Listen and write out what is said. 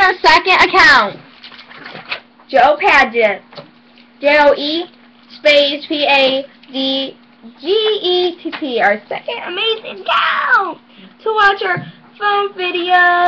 find our second account. Joe Paget. J-O-E space P-A-D-G-E-T-T. Our second amazing account to watch our fun videos.